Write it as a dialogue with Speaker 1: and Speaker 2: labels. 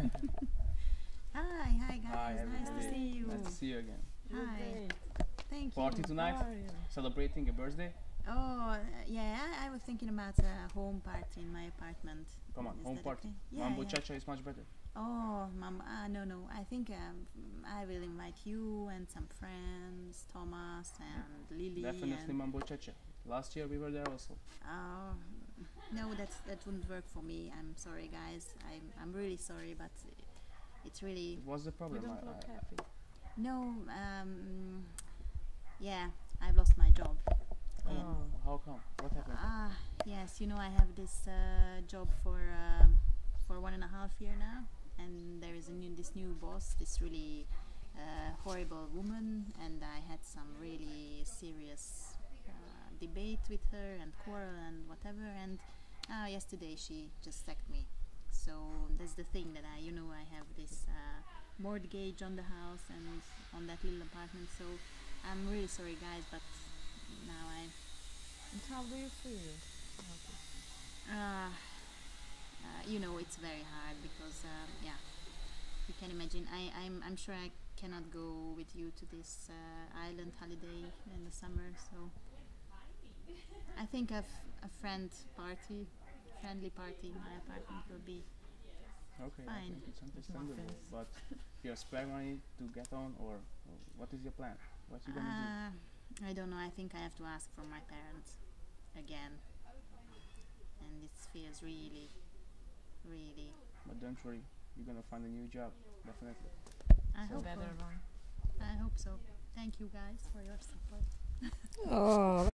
Speaker 1: Hi, hi guys.
Speaker 2: Hi,
Speaker 1: nice to see you.
Speaker 2: Nice to see you again.
Speaker 1: Hi. Thank
Speaker 2: Party
Speaker 1: you.
Speaker 2: Party tonight? Celebrating a birthday?
Speaker 1: Oh, uh, yeah, I, I was thinking about a home party in my apartment.
Speaker 2: Come on,
Speaker 1: Is
Speaker 2: home party.
Speaker 1: okay? Yeah,
Speaker 2: Mambo
Speaker 1: yeah.
Speaker 2: Chacha is much better.
Speaker 1: Oh, mom, uh, no, no. I think um, I will invite you and some friends, Thomas and Lily.
Speaker 2: Definitely
Speaker 1: and
Speaker 2: Mambo Chacha. Last year we were there also.
Speaker 1: Oh, no, that's that wouldn't work for me. I'm sorry, guys. I'm I'm really sorry, but it's really
Speaker 2: What's the
Speaker 3: You
Speaker 2: problem?
Speaker 3: don't
Speaker 2: I-
Speaker 3: look
Speaker 2: I-
Speaker 3: happy.
Speaker 1: no. Um, yeah, I've lost my job. And
Speaker 3: Oh.
Speaker 2: How come? What happened?
Speaker 1: Ah, yes. You know, I have this uh, job for uh, for one and a half year now, and there is a new this new boss, this really uh, horrible woman, and I had some really serious uh, debate with her and quarrel and whatever, and uh, yesterday she just sacked me. So that's the thing that I, you know, I have this uh, mortgage on the house and on that little apartment. So I'm really sorry, guys, but now I
Speaker 3: And how do you feel?
Speaker 1: uh, uh, you know it's very hard because uh, yeah you can imagine I, I'm, I'm sure I cannot go with you to this uh, island holiday in the summer so I think of a friend party friendly party in my apartment will be
Speaker 2: Okay, I
Speaker 1: fine.
Speaker 2: think it's
Speaker 3: It's
Speaker 2: understandable. But you're spare money to get on, or, or what is your plan? What are you gonna
Speaker 1: uh, I don't know I think I have to ask from my parents again and it feels really really?
Speaker 2: But don't worry, you're gonna find a new job, definitely.
Speaker 1: I
Speaker 3: So
Speaker 1: hope
Speaker 3: better
Speaker 1: so.
Speaker 3: one.
Speaker 1: I hope so thank you guys for your support
Speaker 3: Oh,